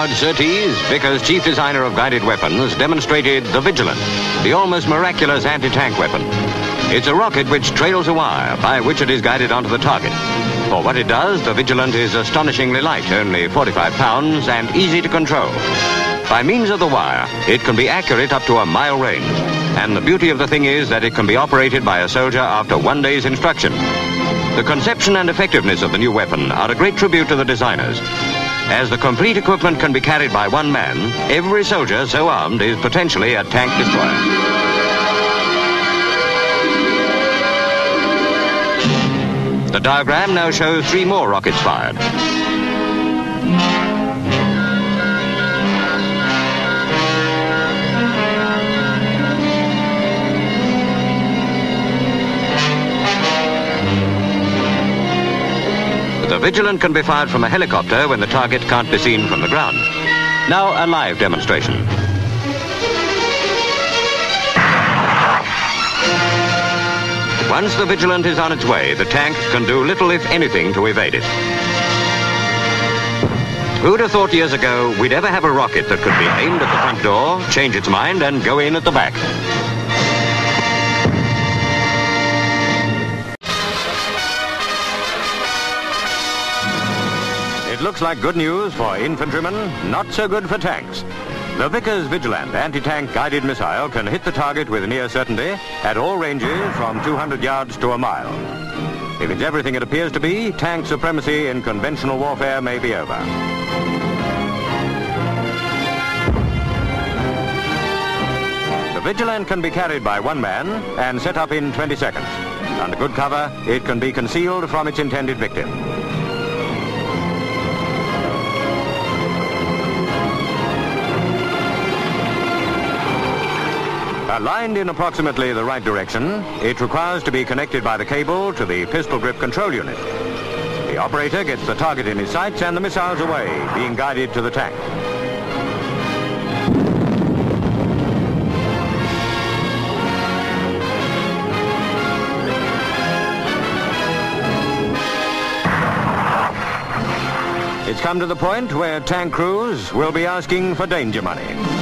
Howard Surtees, Vickers chief designer of guided weapons, demonstrated the Vigilant, the almost miraculous anti-tank weapon. It's a rocket which trails a wire by which it is guided onto the target. For what it does, the Vigilant is astonishingly light, only 45 pounds, and easy to control. By means of the wire, it can be accurate up to a mile range. And the beauty of the thing is that it can be operated by a soldier after one day's instruction. The conception and effectiveness of the new weapon are a great tribute to the designers. As the complete equipment can be carried by one man, every soldier so armed is potentially a tank destroyer. The diagram now shows three more rockets fired. The Vigilant can be fired from a helicopter when the target can't be seen from the ground. Now, a live demonstration. Once the Vigilant is on its way, the tank can do little, if anything, to evade it. Who'd have thought years ago we'd ever have a rocket that could be aimed at the front door, change its mind, and go in at the back? It looks like good news for infantrymen, not so good for tanks. The Vickers Vigilant anti-tank guided missile can hit the target with near certainty at all ranges from 200 yards to a mile. If it's everything it appears to be, tank supremacy in conventional warfare may be over. The Vigilant can be carried by one man and set up in 20 seconds. Under good cover, it can be concealed from its intended victim. Aligned in approximately the right direction, it requires to be connected by the cable to the pistol grip control unit. The operator gets the target in his sights and the missiles away, being guided to the tank. It's come to the point where tank crews will be asking for danger money.